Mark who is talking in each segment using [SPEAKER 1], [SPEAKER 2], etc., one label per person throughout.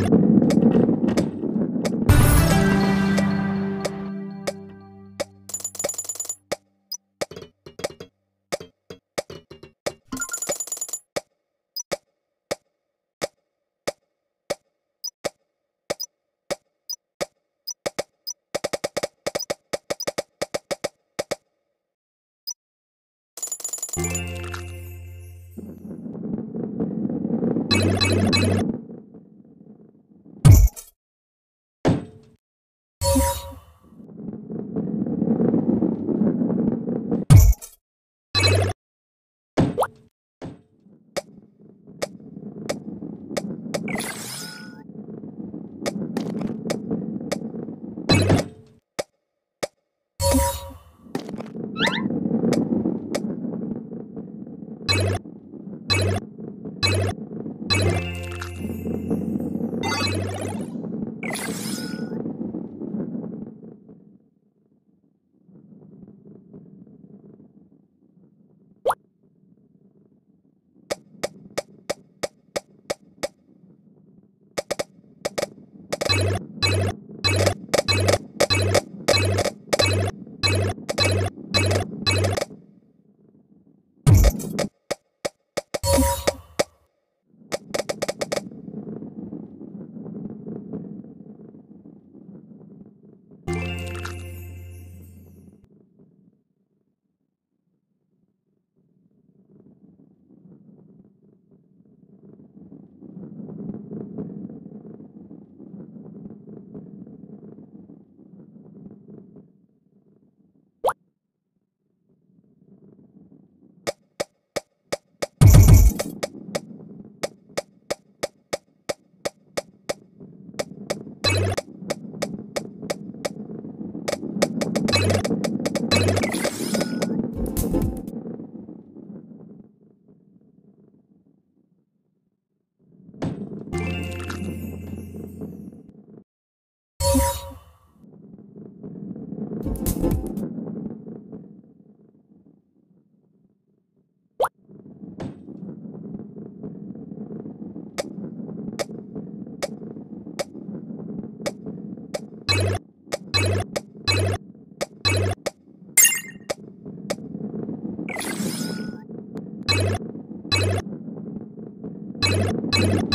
[SPEAKER 1] you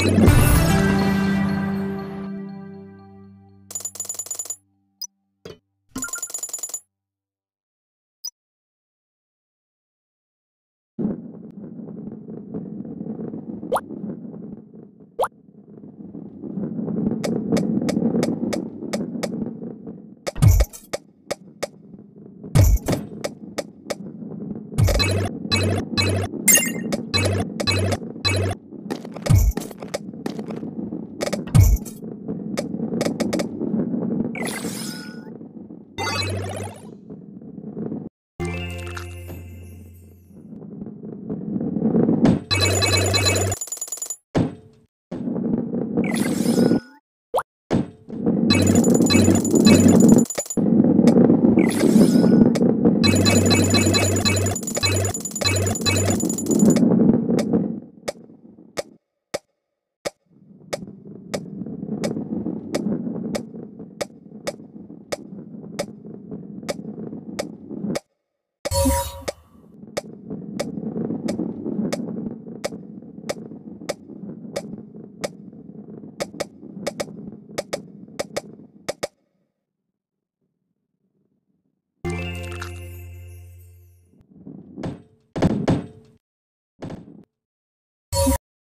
[SPEAKER 1] Thank you.